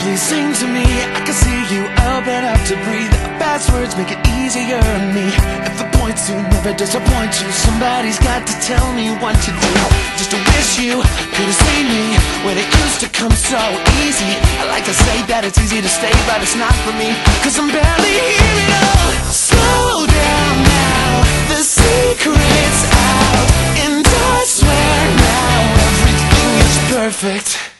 Please sing to me. I can see you open up to breathe. Fast words make it easier on me. If the points to never disappoint you. Somebody's got to tell me what to do. Just to wish you could have seen me When it used to come so easy. I like to say that it's easy to stay But it's not for me. Cause I'm barely here at all. Slow down now. The secret's out. And I swear now Everything is perfect.